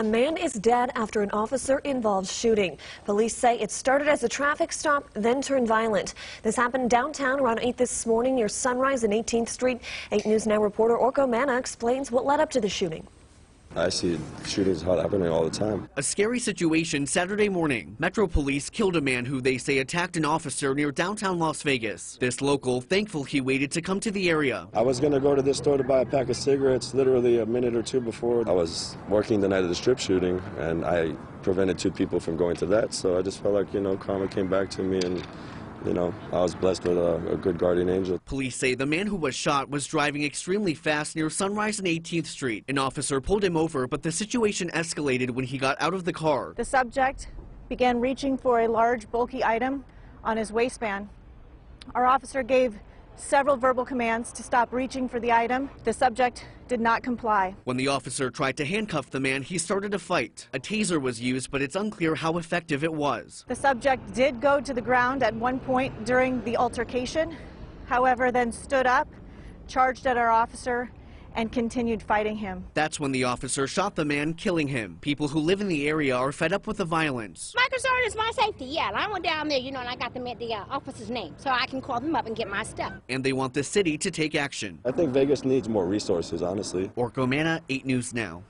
A man is dead after an officer-involved shooting. Police say it started as a traffic stop, then turned violent. This happened downtown around 8 this morning near Sunrise and 18th Street. 8 News Now reporter Orko Manna explains what led up to the shooting. I see shootings happening all the time. A scary situation Saturday morning. Metro Police killed a man who they say attacked an officer near downtown Las Vegas. This local thankful he waited to come to the area. I was going to go to this store to buy a pack of cigarettes literally a minute or two before. I was working the night of the strip shooting, and I prevented two people from going to that. So I just felt like, you know, karma came back to me and you know, I was blessed with a, a, good guardian angel. Police say the man who was shot was driving extremely fast near Sunrise and 18th Street. An officer pulled him over, but the situation escalated when he got out of the car. The subject began reaching for a large, bulky item on his waistband. Our officer gave several verbal commands to stop reaching for the item. The subject did not comply. When the officer tried to handcuff the man, he started a fight. A taser was used, but it's unclear how effective it was. The subject did go to the ground at one point during the altercation, however, then stood up, charged at our officer, and continued fighting him. That's when the officer shot the man, killing him. People who live in the area are fed up with the violence. My concern is my safety, yeah. I went down there, you know, and I got them at the uh, officer's name, so I can call them up and get my stuff. And they want the city to take action. I think Vegas needs more resources, honestly. Orko Manna, 8 News Now.